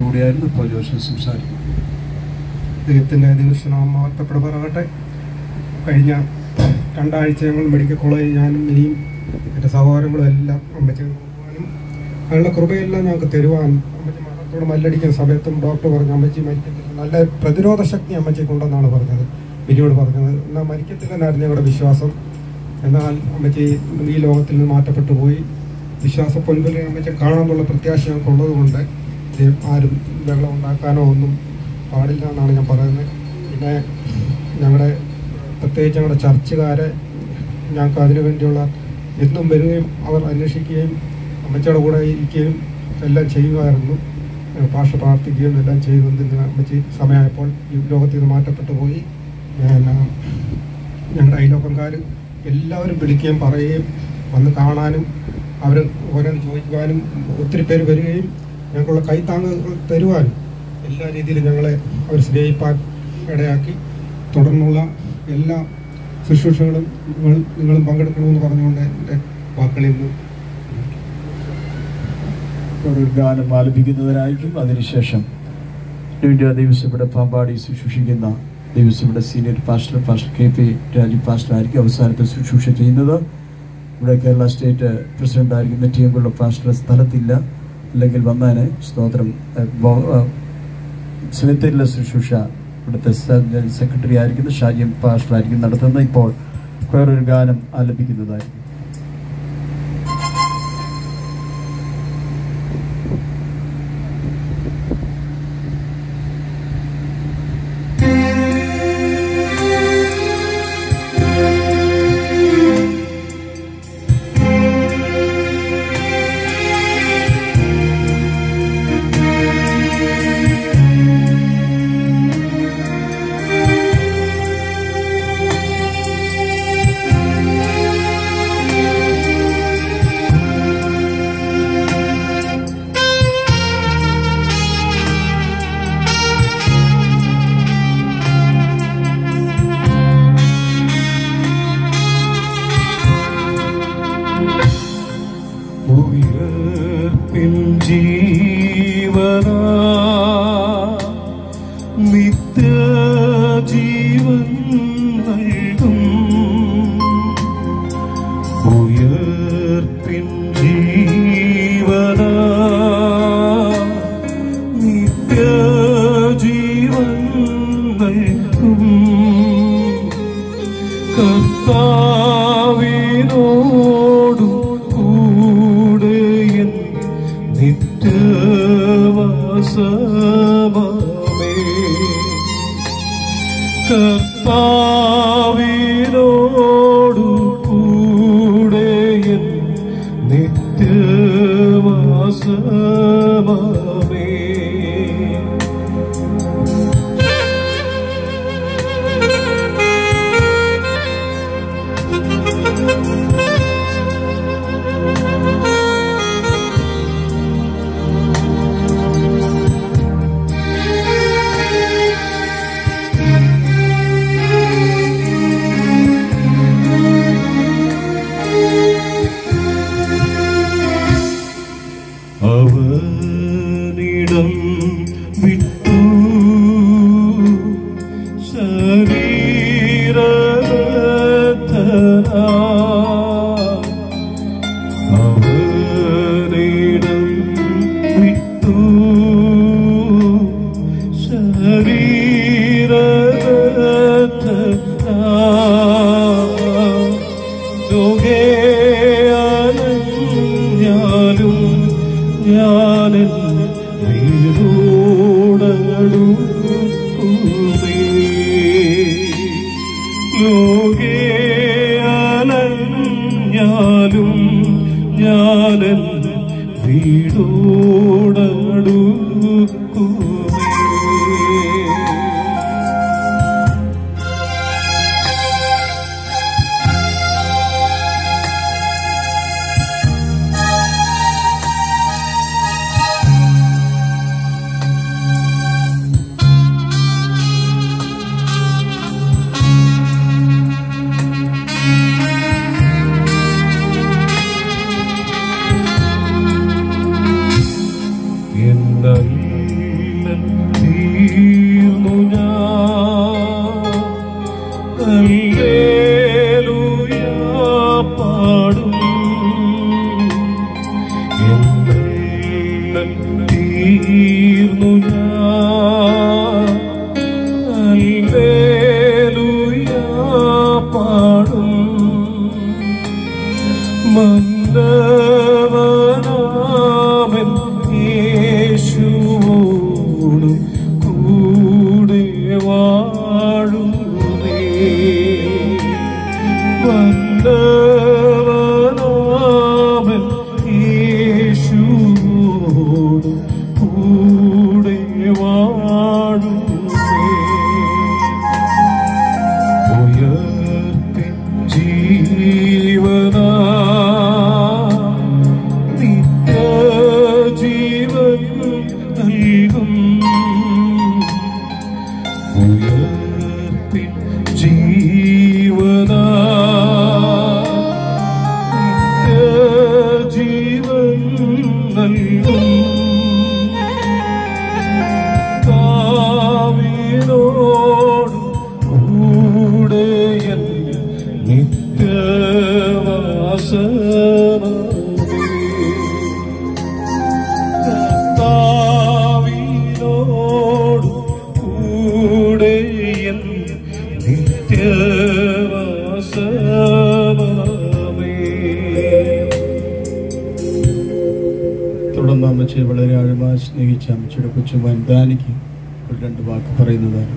കൂടിയായിരുന്നു ഇപ്പോൾ ജോഷൻ സംസാരിക്കും ദൈവത്തിന്റെ ദിവസനാമം കഴിഞ്ഞ രണ്ടാഴ്ച ഞങ്ങൾ മെഡിക്കൽ കോളേജ് ഞാനും ഇനിയും എന്റെ സഹോദരങ്ങളും എല്ലാം അമ്മച്ചി പോകാനും അതിനുള്ള കൃപയെല്ലാം ഞങ്ങൾക്ക് തരുവാനും അമ്മച്ചി മരണത്തോട് മല്ലടിക്കുന്ന സമയത്തും ഡോക്ടർ പറഞ്ഞു അമ്മച്ചി മരിക്കത്തില്ല. നല്ല പ്രതിരോധ ശക്തി അമ്മച്ചിക്കുണ്ടെന്നാണ് പറഞ്ഞത്. ബിനിയോട് പറഞ്ഞത്. എന്നാൽ മരിക്കത്തില്ലെന്നായിരുന്നു ഞങ്ങളുടെ വിശ്വാസം. എന്നാൽ അമ്മച്ചി ഈ ലോകത്തിൽ നിന്ന് മാറ്റപ്പെട്ടു പോയി. വിശ്വാസ പൊൻപലിനെ അമ്മച്ചി കാണാമെന്നുള്ള പ്രത്യാശ ഞങ്ങൾക്കുള്ളത് കൊണ്ട് ഇത് ആരും വെള്ളം ഉണ്ടാക്കാനോ ഒന്നും പാടില്ല എന്നാണ് ഞാൻ പറയുന്നത്. പിന്നെ ഞങ്ങളുടെ പ്രത്യേകിച്ച് ഞങ്ങളുടെ ചർച്ചുകാരെ ഞങ്ങൾക്ക് അതിനു വേണ്ടിയുള്ള എന്നും വരികയും അവർ അന്വേഷിക്കുകയും അമ്മച്ചിയുടെ കൂടെ ഇരിക്കുകയും എല്ലാം ചെയ്യുമായിരുന്നു ഭാഷ പ്രാർത്ഥിക്കുകയും എല്ലാം ചെയ്തുകൊണ്ടിരുന്ന അമ്മച്ചി സമയമായപ്പോൾ ഈ ലോകത്തിൽ നിന്ന് മാറ്റപ്പെട്ടു പോയി. ഞങ്ങളുടെ അയലോക്കംകാർ എല്ലാവരും വിളിക്കുകയും പറയുകയും വന്ന് കാണാനും അവർ ഓരോന്ന് ചോദിക്കുവാനും ഒത്തിരി പേര് വരികയും ഞങ്ങൾക്കുള്ള കൈത്താങ്ങ് തരുവാൻ എല്ലാ രീതിയിലും ഞങ്ങളെ അവർ സ്നേഹിപ്പാൻ ഇടയാക്കി. തുടർന്നുള്ള എല്ലാ ശുശ്രൂഷകളും നിങ്ങൾ നിങ്ങളും പങ്കെടുക്കണമെന്ന് പറഞ്ഞുകൊണ്ട് എന്റെ വാക്കുകളിൽ നിന്ന് ഗാനം ആലപിക്കുന്നതിനായിരിക്കും അതിനുശേഷം ഇന്ത്യ ദേവസ്വയുടെ പാമ്പാടി ശുശ്രൂഷിക്കുന്ന ദേവസ്വയുടെ senior pastor pastor K P Rajeev pastor ആയിരിക്കും അവസാനത്തെ ശുശ്രൂഷ ചെയ്യുന്നത്. ഇവിടെ കേരള സ്റ്റേറ്റ് പ്രസിഡന്റ് ആയിരിക്കുന്ന എം പാസ്റ്റർ സ്ഥലത്തില്ല. അല്ലെങ്കിൽ വന്നാന് സ്തോത്രം. സെമിത്തേരിലെ ശുശ്രൂഷ ഇവിടുത്തെ സെക്രട്ടറി ആയിരിക്കുന്ന ഷാജി പാസ്റ്റർ ആയിരിക്കും നടത്തുന്നത്. ഇപ്പോൾ വേറൊരു ഗാനം ആലപിക്കുന്നതായിരിക്കും. നിത്യവാസമേ കർത്താവിനോടു കൂടെ നിത്യവാസമേ. ഞാനും ഞാനൻ വീടോടടുക്കുമേ പാടും. മന്നവനാമൻ യേശുവോട് കൂടെ മന്നവനാമൻ செய்கும் അമ്മച്ചി വളരെ ആഴമായി സ്നേഹിച്ച അമ്മച്ചിയുടെ കൊച്ചു ദാനിക്ക് ഒരു രണ്ട് വാക്ക് പറയുന്നതാണ്